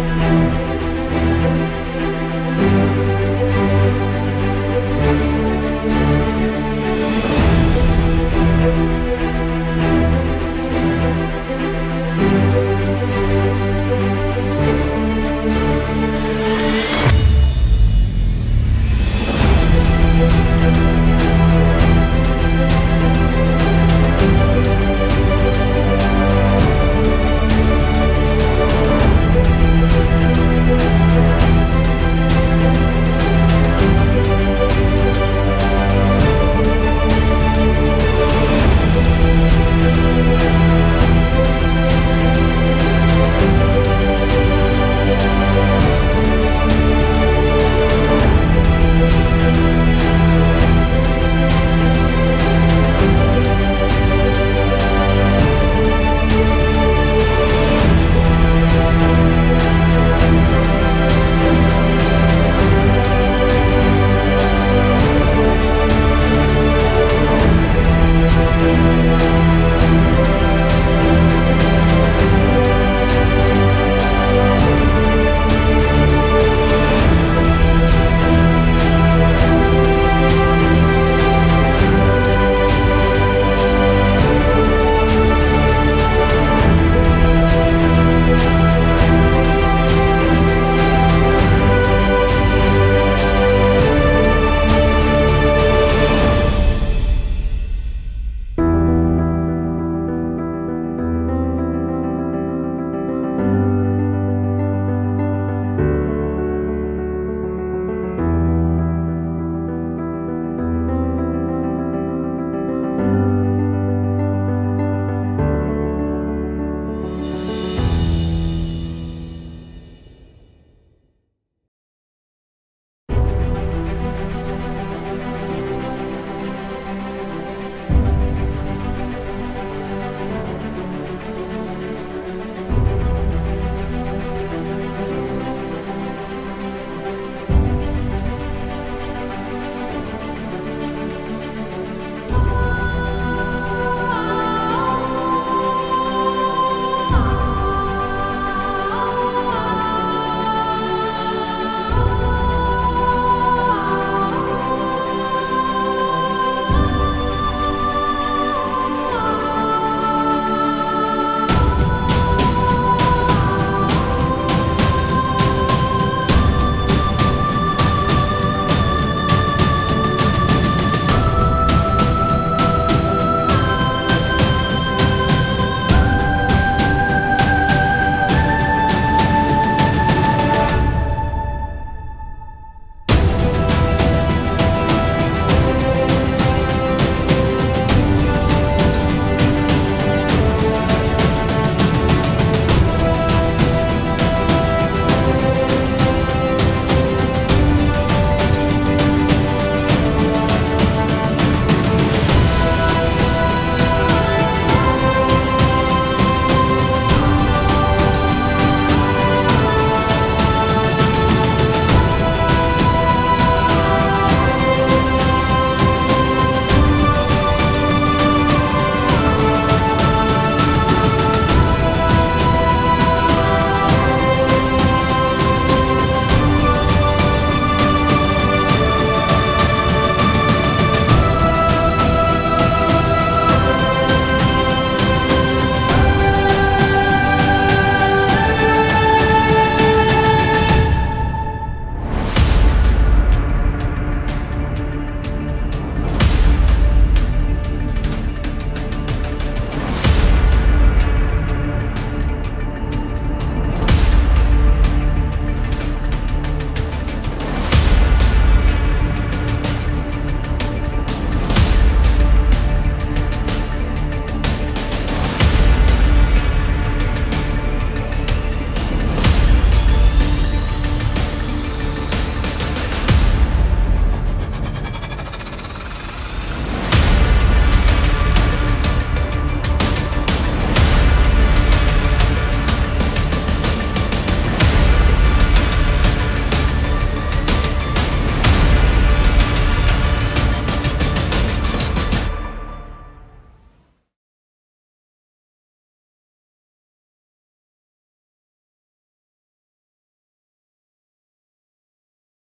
Bye.